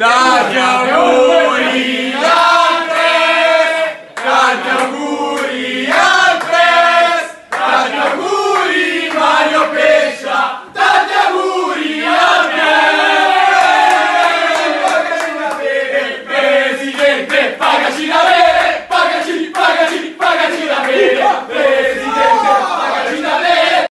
Tanti auguri al Pres! Tanti auguri al Pres! Tanti auguri Mario Pescia! Tanti auguri al Pres! Presidente, pagaci la